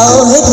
out.